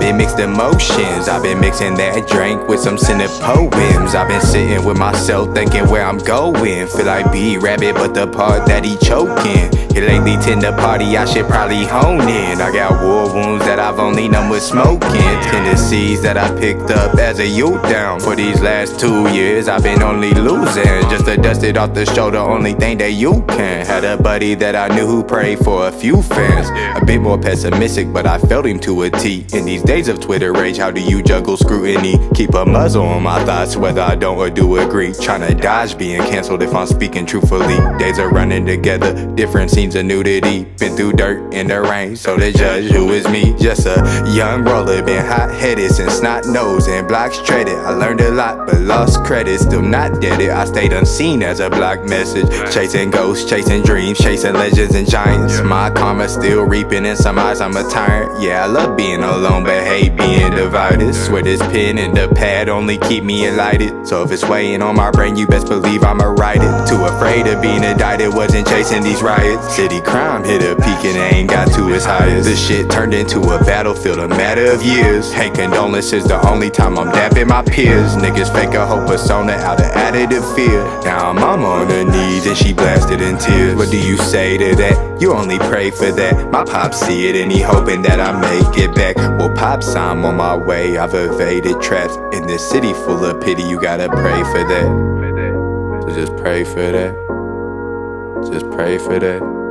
been mixed emotions. I've been mixing that drink with some cynic poems. I've been sitting with myself thinking where I'm going. Feel like B-Rabbit, but the part that he choking. He lately tend to party, I should probably hone in. I got war wounds that I've only known with smoking. Tendencies that I picked up as a youth down. For these last two years, I've been only losing. Just to dust it off the shoulder, only thing that you can. Had a buddy that I knew who prayed for a few fans. A bit more pessimistic, but I felt him to a T. In these days of Twitter rage, how do you juggle scrutiny? Keep a muzzle on my thoughts, whether I don't or do agree. Tryna dodge being canceled if I'm speaking truthfully. Days are running together, different scenes of nudity. Been through dirt in the rain, so the judge who is me. Just a young roller, been hot headed since snot nose and blocks traded. I learned a lot, but lost credit, still not dead it. I stayed unseen as a block message. Chasing ghosts, chasing dreams, chasing legends and giants. My karma still reaping, in some eyes I'm a tyrant. Yeah, I love being alone, but hate being divided. Swear this pen and the pad only keep me enlightened. So if it's weighing on my brain, you best believe I'ma write it. Too afraid of being indicted, wasn't chasing these riots. City crime hit a peak and ain't got to as high as This shit turned into a battlefield, a matter of years. Hate condolences, the only time I'm dapping my peers. Niggas fake a whole persona out of additive fear. Now I'm on her knees and she blasted in tears. What do you say to that? You only pray for that. My pops see it and he hoping that I make it back. Well, pops, I'm on my way. I've evaded traps in this city full of pity. You gotta pray for that. So just pray for that. Just pray for that.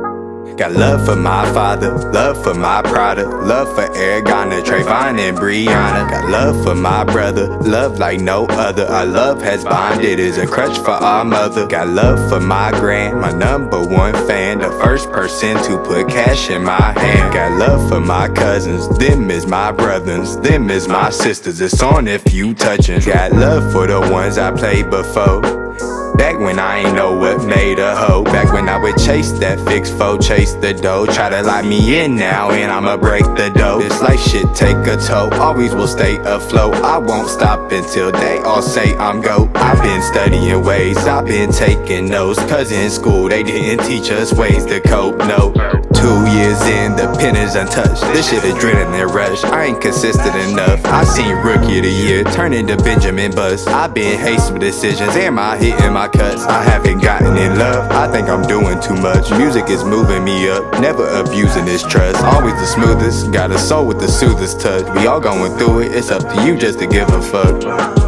Got love for my father, love for my product, love for Ergana, Trayvon, and Breonna. Got love for my brother, love like no other. Our love has bonded, is a crutch for our mother. Got love for my grand, my number one fan, the first person to put cash in my hand. Got love for my cousins, them is my brothers, them is my sisters. It's on if you touchin'. Got love for the ones I played before. Back when I ain't know what made a hoe. Back when I would chase that fix foe, chase the dough. Try to lock me in now and I'ma break the dough. This life shit take a toll, always will stay afloat. I won't stop until they all say I'm go I've been studying ways, I've been taking notes. Cause in school they didn't teach us ways to cope, no. Two years in, the pen is untouched. This shit adrenaline rush, I ain't consistent enough. I seen rookie of the year turn into Benjamin Bust. I've been hasty with decisions, am I hitting my cuts? I haven't gotten in love, I think I'm doing too much. Music is moving me up, never abusing this trust. Always the smoothest, got a soul with the soothest touch. We all going through it, it's up to you just to give a fuck